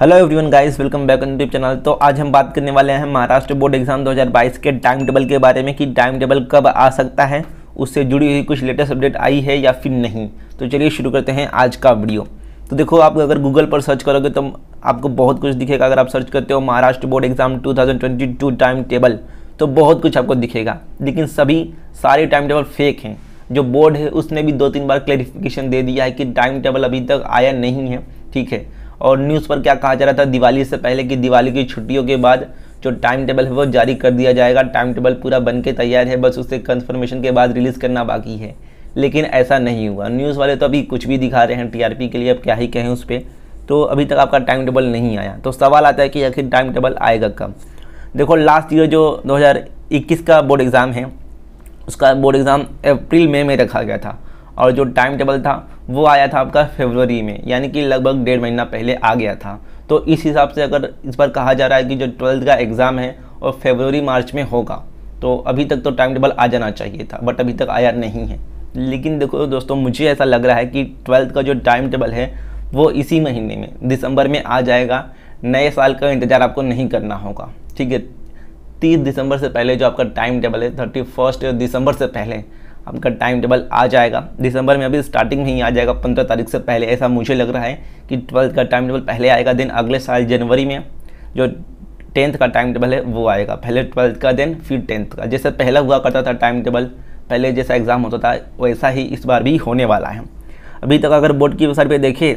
Hello everyone guys welcome back on YouTube channel तो आज हम बात करने वाले हैं महाराष्ट्र बोर्ड एग्ज़ाम 2022 के टाइम टेबल के बारे में कि टाइम टेबल कब आ सकता है, उससे जुड़ी हुई कुछ लेटेस्ट अपडेट आई है या फिर नहीं। तो चलिए शुरू करते हैं आज का वीडियो तो देखो, आप अगर गूगल पर सर्च करोगे तो आपको बहुत कुछ दिखेगा। अगर आप सर्च करते हो Maharashtra board exam two time table तो बहुत कुछ आपको दिखेगा। लेकिन सभी सारे टाइम टेबल फेक हैं। जो बोर्ड है, उसने भी दो तीन बार क्लैरिफिकेशन दे दिया है कि टाइम टेबल अभी तक आया नहीं है। ठीक है? और न्यूज़ पर क्या कहा जा रहा था? दिवाली से पहले कि दिवाली की छुट्टियों के बाद जो टाइम टेबल है वो जारी कर दिया जाएगा। टाइम टेबल पूरा बन के तैयार है, बस उसे कन्फर्मेशन के बाद रिलीज़ करना बाकी है। लेकिन ऐसा नहीं हुआ। न्यूज़ वाले तो अभी कुछ भी दिखा रहे हैं टीआरपी के लिए, अब क्या ही कहें उस पर तो अभी तक आपका टाइम टेबल नहीं आया। तो सवाल आता है कि आखिर टाइम टेबल आएगा कब? देखो लास्ट ईयर जो 2021 का बोर्ड एग्ज़ाम है, उसका बोर्ड एग्ज़ाम अप्रैल मई में रखा गया था। और जो टाइम टेबल था वो आया था आपका फेबररी में, यानी कि लगभग डेढ़ महीना पहले आ गया था। तो इस हिसाब से अगर इस पर कहा जा रहा है कि जो ट्वेल्थ का एग्ज़ाम है वो फेबररी मार्च में होगा तो अभी तक तो टाइम टेबल आ जाना चाहिए था बट अभी तक आया नहीं है। लेकिन देखो दोस्तों, मुझे ऐसा लग रहा है कि ट्वेल्थ का जो टाइम टेबल है, वो इसी महीने में, दिसंबर में आ जाएगा। नए साल का इंतज़ार आपको नहीं करना होगा, ठीक है? तीस दिसंबर से पहले जो आपका टाइम टेबल है थर्टी फ़र्स्ट दिसंबर से पहले आपका टाइम टेबल आ जाएगा। दिसंबर में अभी स्टार्टिंग में ही आ जाएगा, पंद्रह तारीख से पहले। ऐसा मुझे लग रहा है कि ट्वेल्थ का टाइम टेबल पहले आएगा दिन अगले साल जनवरी में जो टेंथ का टाइम टेबल है, वो आएगा। पहले ट्वेल्थ का दिन फिर टेंथ का। जैसे पहला हुआ करता था टाइम टेबल पहले जैसा एग्ज़ाम होता था, वैसा ही इस बार भी होने वाला है। अभी तक अगर बोर्ड की वेबसाइट पर देखें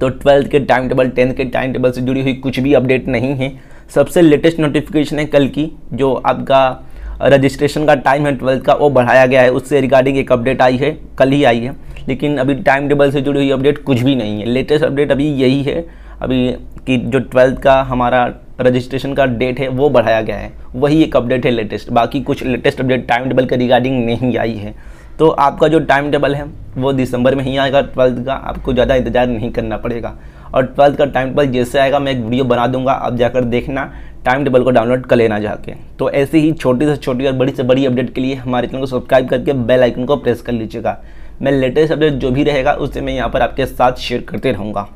तो ट्वेल्थ के टाइम टेबल टेंथ के टाइम टेबल से जुड़ी हुई कुछ भी अपडेट नहीं है। सबसे लेटेस्ट नोटिफिकेशन है कल की, जो आपका रजिस्ट्रेशन का टाइम है ट्वेल्थ का, वो बढ़ाया गया है। उससे रिगार्डिंग एक अपडेट आई है, कल ही आई है। लेकिन अभी टाइम टेबल से जुड़ी हुई अपडेट कुछ भी नहीं है। लेटेस्ट अपडेट अभी यही है, अभी कि जो ट्वेल्थ का हमारा रजिस्ट्रेशन का डेट है, वो बढ़ाया गया है। वही एक अपडेट है लेटेस्ट। बाकी कुछ लेटेस्ट अपडेट टाइम टेबल के रिगार्डिंग नहीं आई है। तो आपका जो टाइम टेबल है, वो दिसंबर में ही आएगा ट्वेल्थ का। आपको ज़्यादा इंतज़ार नहीं करना पड़ेगा। और ट्वेल्थ का टाइम टेबल जैसे आएगा, मैं एक वीडियो बना दूँगा, आप जाकर देखना, टाइम टेबल को डाउनलोड कर लेना जाके। तो ऐसे ही छोटी से छोटी और बड़ी से बड़ी अपडेट के लिए हमारे चैनल को सब्सक्राइब करके बेल आइकन को प्रेस कर लीजिएगा। मैं लेटेस्ट अपडेट जो भी रहेगा, उससे मैं यहाँ पर आपके साथ शेयर करते रहूँगा।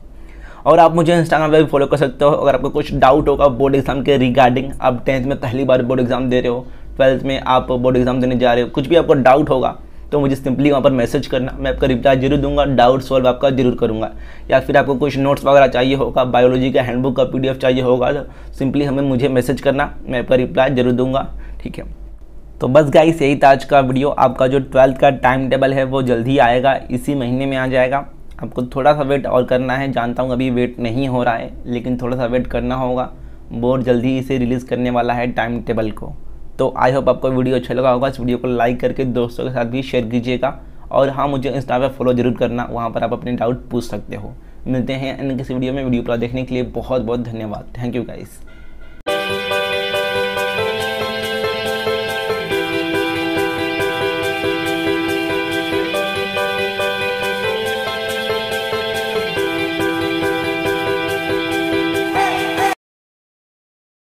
और आप मुझे इंस्टाग्राम पर भी फॉलो कर सकते हो। अगर आपको कुछ डाउट होगा बोर्ड एग्ज़ाम के रिगार्डिंग आप टेंथ में पहली बार बोर्ड एग्ज़ाम दे रहे हो ट्वेल्थ में आप बोर्ड एग्ज़ाम देने जा रहे हो, कुछ भी आपको डाउट होगा तो मुझे सिंपली वहाँ पर मैसेज करना, मैं आपका रिप्लाई ज़रूर दूँगा डाउट सॉल्व आपका ज़रूर करूँगा। या फिर आपको कुछ नोट्स वगैरह चाहिए होगा बायोलॉजी का हैंडबुक का पीडीएफ चाहिए होगा तो सिंपली हमें मुझे मैसेज करना, मैं आपका रिप्लाई ज़रूर दूँगा, ठीक है? तो बस गाइस यही था आज का वीडियो आपका जो ट्वेल्थ का टाइम टेबल है, वो जल्दी आएगा, इसी महीने में आ जाएगा। आपको थोड़ा सा वेट और करना है, जानता हूँ अभी वेट नहीं हो रहा है, लेकिन थोड़ा सा वेट करना होगा। बोर्ड जल्दी इसे रिलीज़ करने वाला है टाइम टेबल को। तो आई होप आपको वीडियो अच्छा लगा होगा। इस वीडियो को लाइक करके दोस्तों के साथ भी शेयर कीजिएगा। और हाँ मुझे इंस्टा पर फॉलो ज़रूर करना। वहाँ पर आप अपने डाउट पूछ सकते हो। मिलते हैं इन किसी वीडियो में वीडियो पूरा देखने के लिए। बहुत बहुत धन्यवाद। Thank you guys